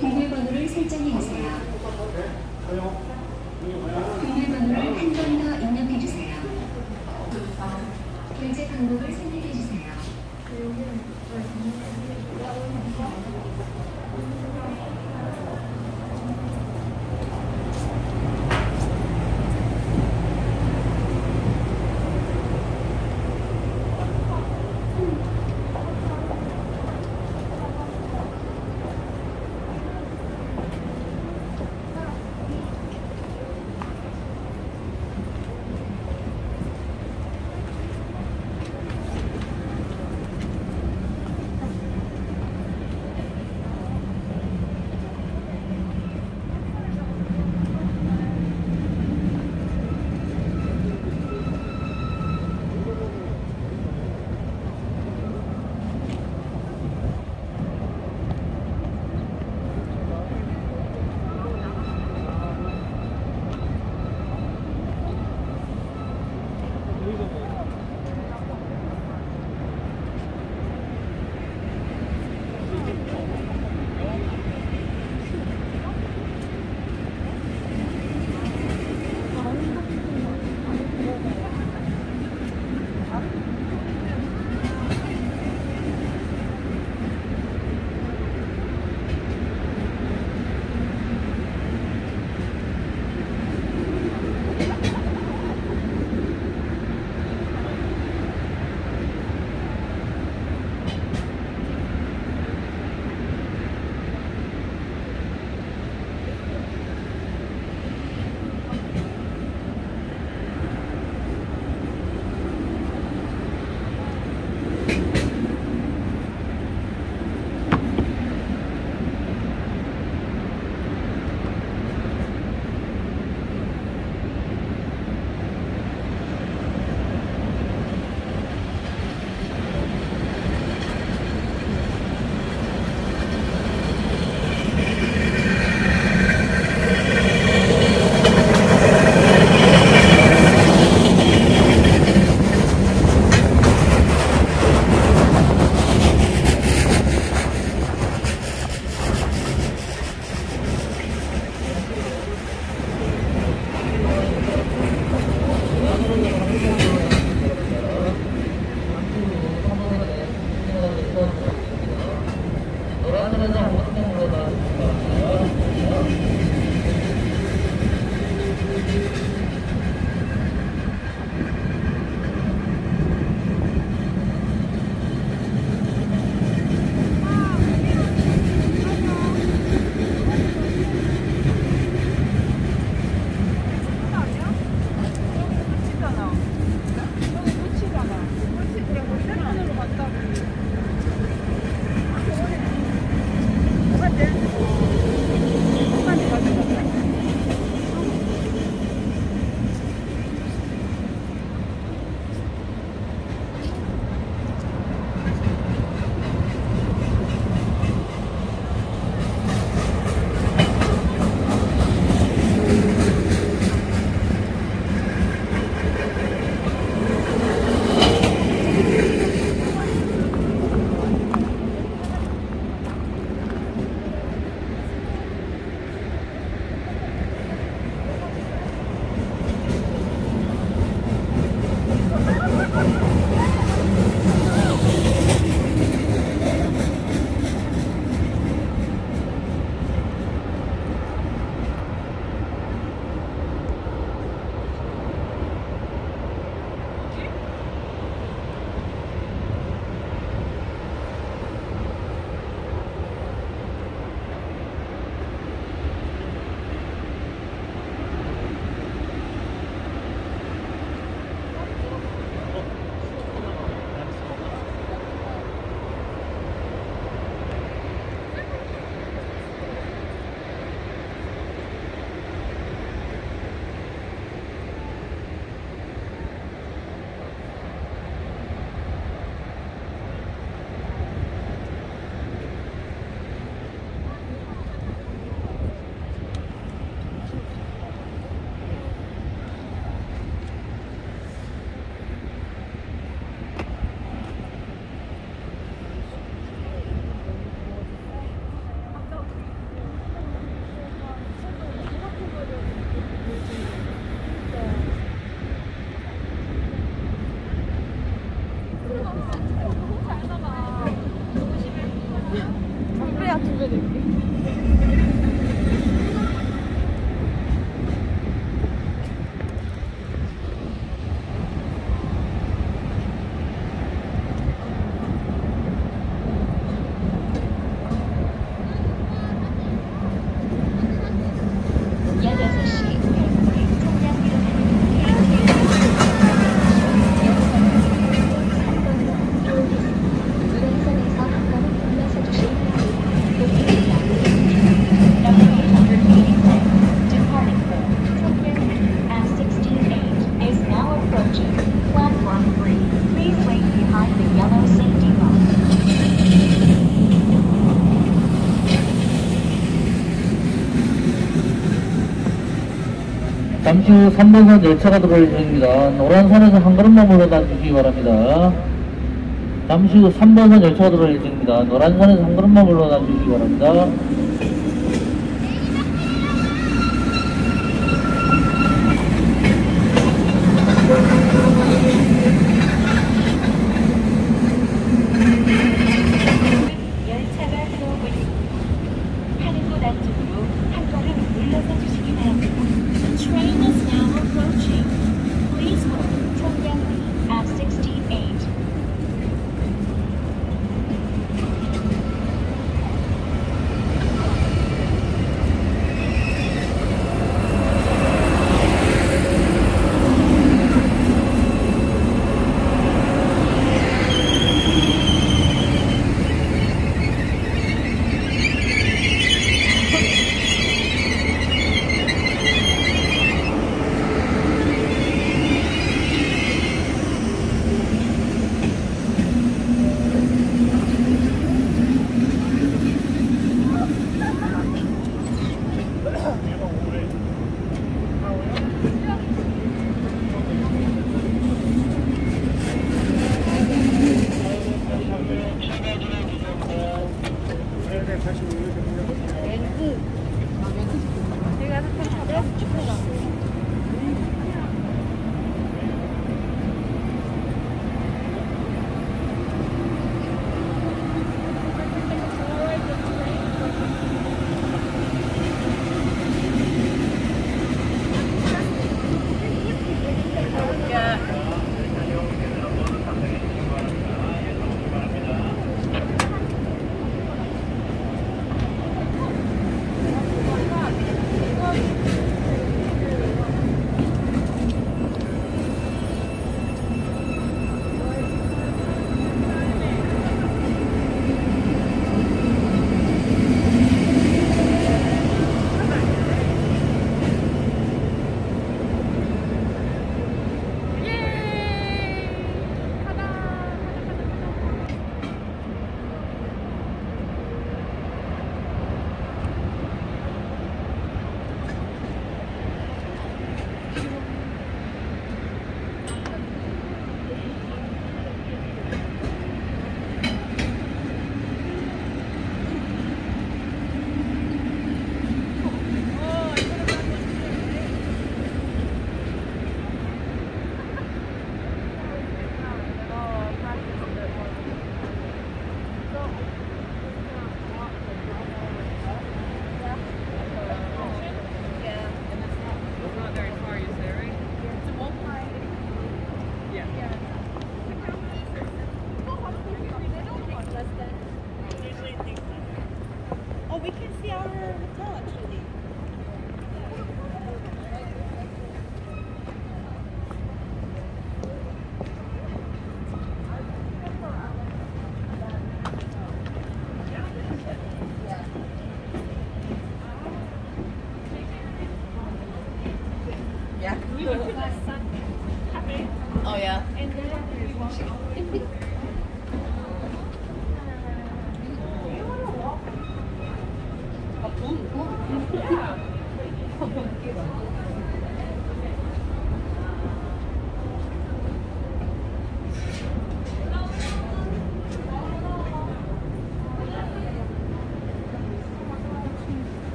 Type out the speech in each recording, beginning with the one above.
비밀번호를 설정해 주세요. 비밀번호를 한 번 더 approaching. Platform 3. Please wait behind the yellow safety car. 잠시 후 3번선 열차가 들어올 예정입니다. 노란선에서 한 걸음만 물러나주시기 바랍니다. 잠시 후 3번선 열차가 들어올 예정입니다. 노란선에서 한 걸음만 물러나주시기 바랍니다.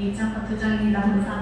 2장 2장이 나온 사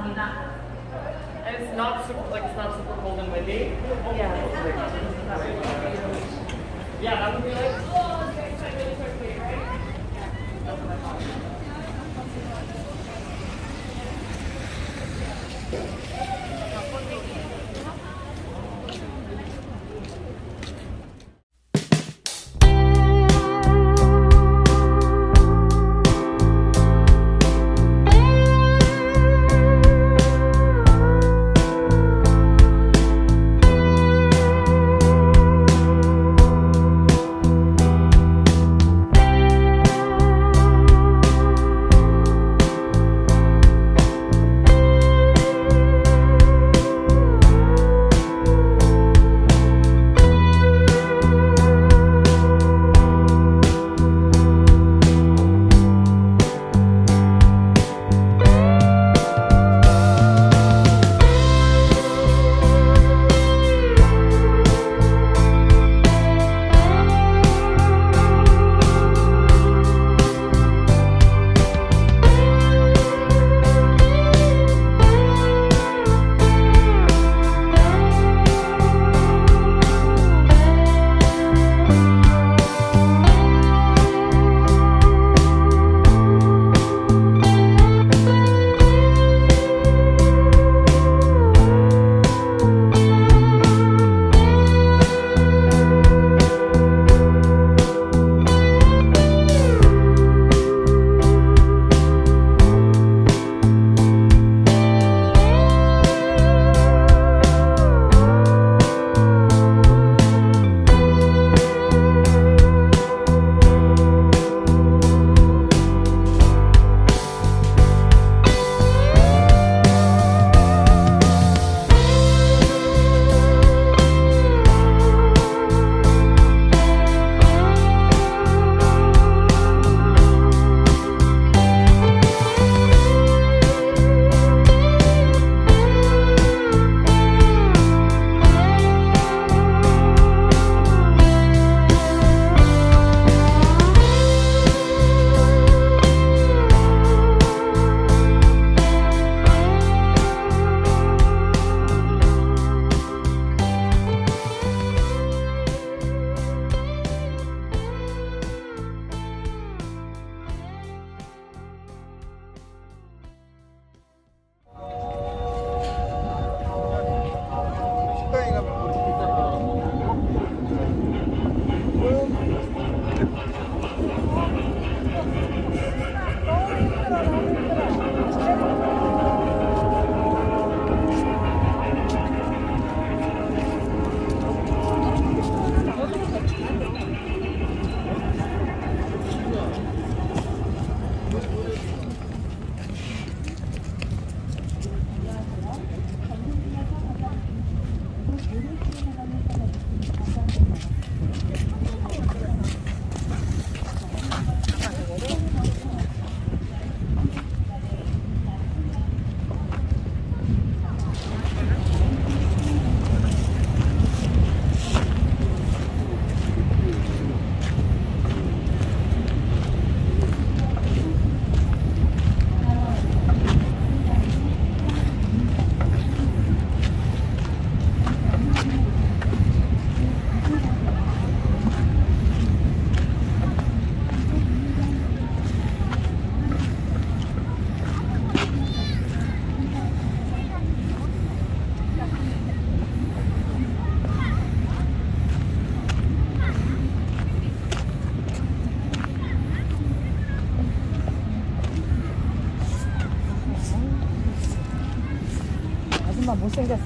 现在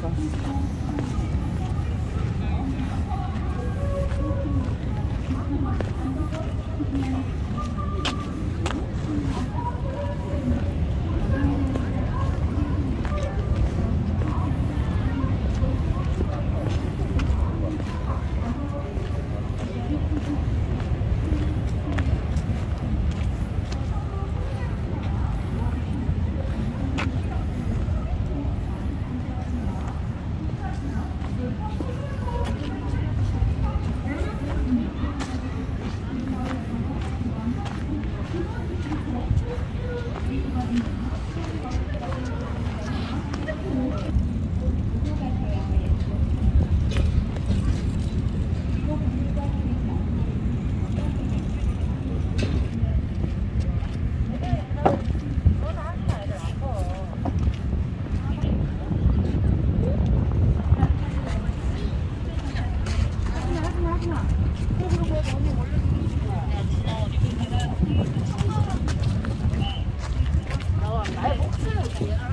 দেখুন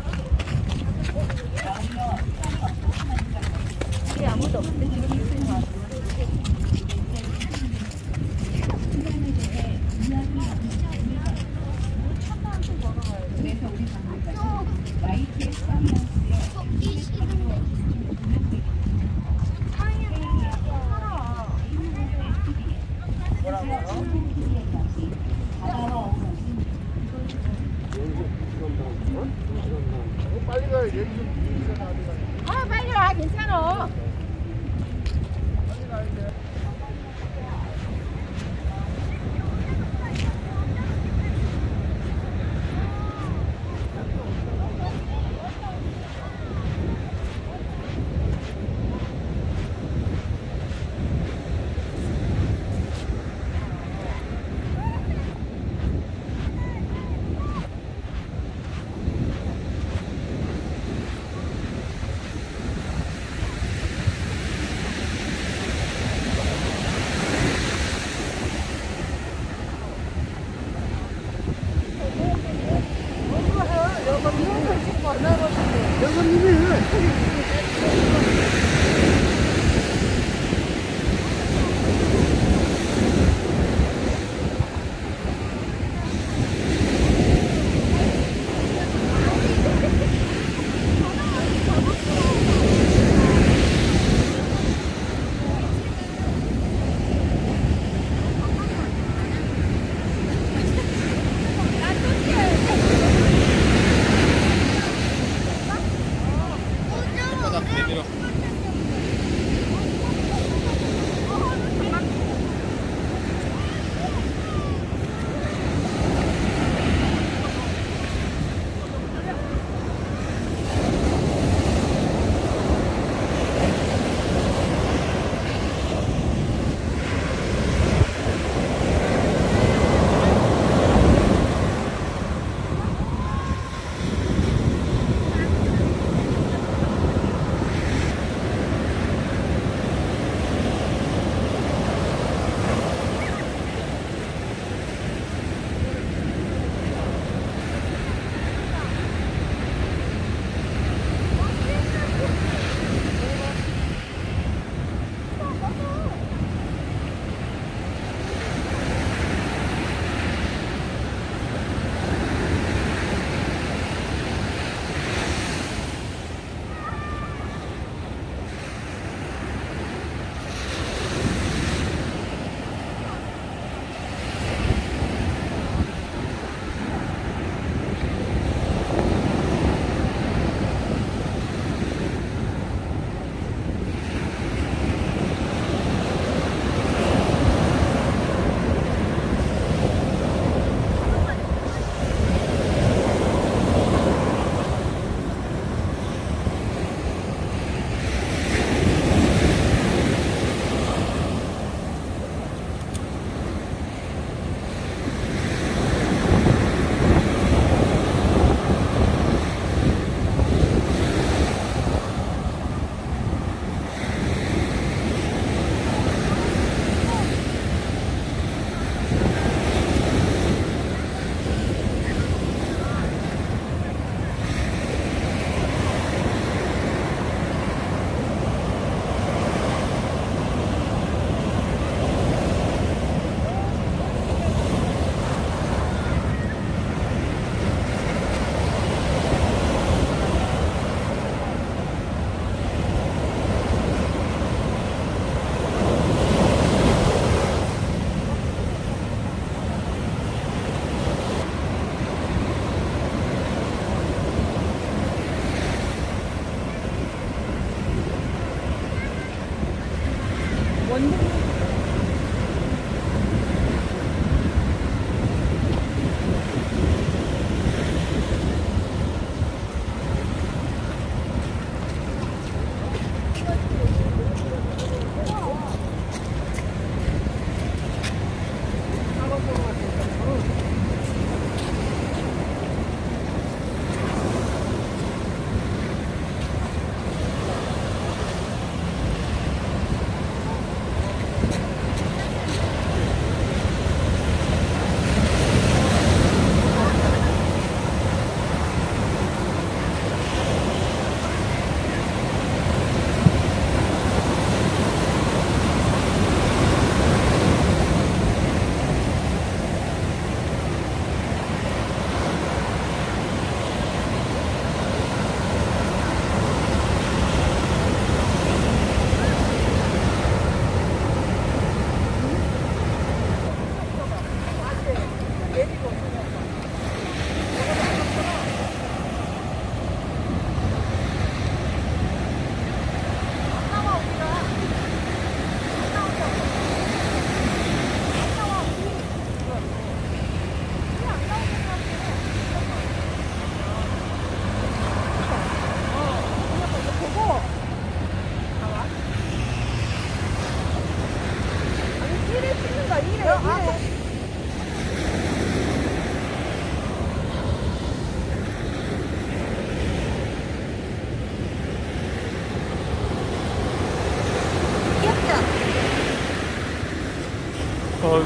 어,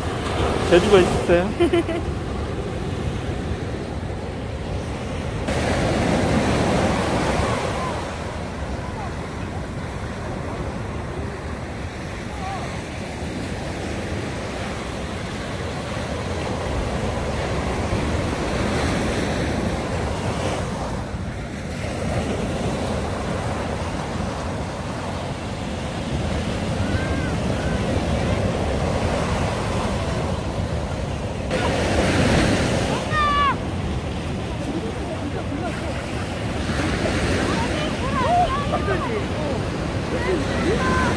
제주가 있었어요? Não!